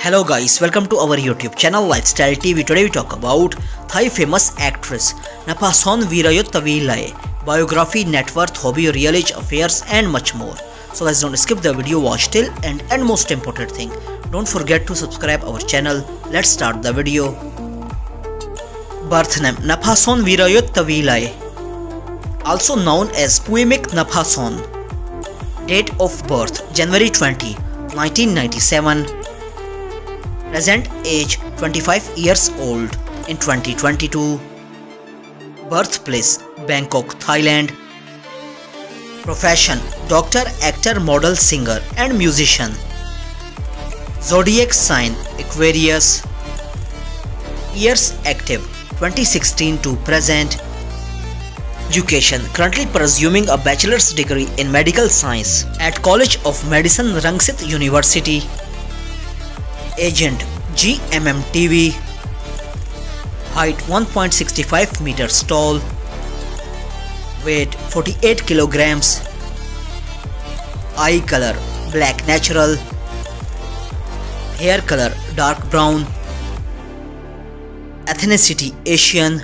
Hello guys, welcome to our YouTube channel Lifestyle TV. Today we talk about Thai famous actress Napasorn Weerayuttwilai, biography, net worth, hobby, real age affairs and much more. So guys don't skip the video, watch till end and most important thing, don't forget to subscribe our channel. Let's start the video. Birth name Napasorn Weerayuttwilai, also known as Puimek Napasorn. Date of birth January 20, 1997 present age 25 years old. In 2022 birthplace bangkok thailand. Profession doctor actor model singer and musician. Zodiac sign aquarius. Years active 2016 to present. Education currently pursuing a bachelor's degree in medical science at college of medicine rangsit university agent GMM TV height 1.65 meters tall weight 48 kilograms eye color black natural hair color dark brown ethnicity Asian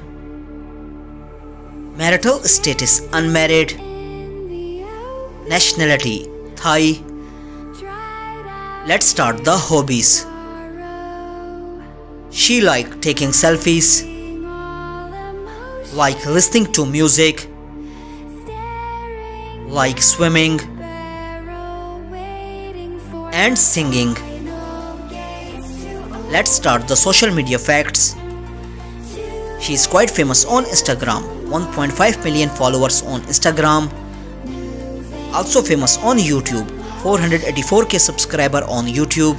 marital status unmarried nationality Thai. Let's start the hobbies she like taking selfies, like listening to music, like swimming and singing. Let's start the social media facts. She is quite famous on Instagram, 1.5 million followers on Instagram. Also famous on YouTube, 484k subscriber on YouTube.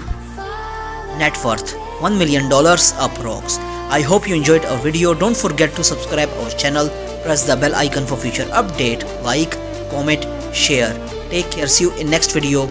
Net worth $1 million approx. I hope you enjoyed our video. Don't forget to subscribe our channel. Press the bell icon for future update. Like, comment, share. Take care. See you in next video.